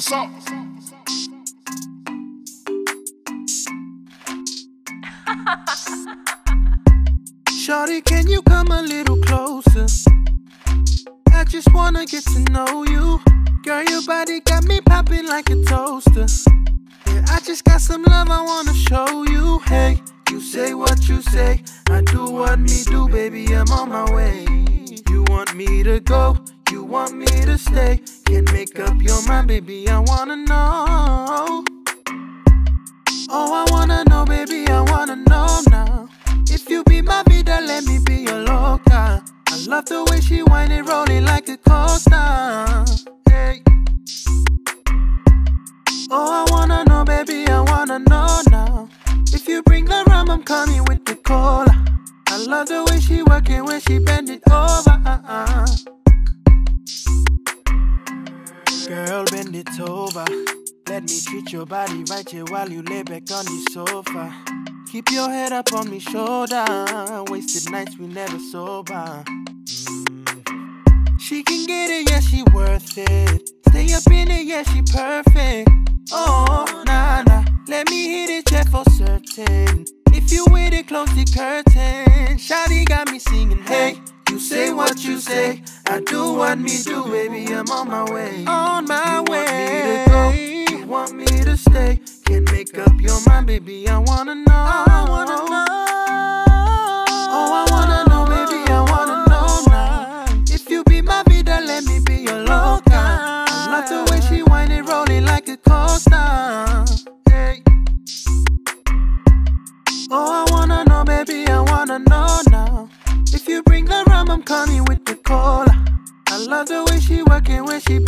Shorty, can you come a little closer? I just wanna get to know you. Girl, your body got me popping like a toaster. Yeah, I just got some love I wanna show you. Hey, you say what you say, I do what me do, baby, I'm on my way. You want me to go, you want me to stay. Can't make up your mind, baby, I wanna know. Oh, I wanna know, baby, I wanna know now. If you be my vida, let me be your loca. I love the way she whine and roll it like a coaster. Hey. Oh, I wanna know, baby, I wanna know now. If you bring the rum, I'm coming with the cola. I love the way she work it when she bend it over. Girl, over. Let me treat your body right here while you lay back on the sofa. Keep your head up on me shoulder. Wasted nights we never sober. Mm. She can get it, yeah, she worth it. Stay up in it, yeah, she perfect. Oh, nah, nah. Let me hit it, yeah, for certain. If you with it, close the curtain. I me do, baby. I'm on my way. On my You Want me to go? You want me to stay? Can't make up your mind, baby. I wanna know. I wanna know. Oh, I wanna know, baby. I wanna know now. If you be my vida, let me be your loca. I love the way she whine and roll it like a coaster. Hey. Oh, I wanna know, baby, I wanna know now. She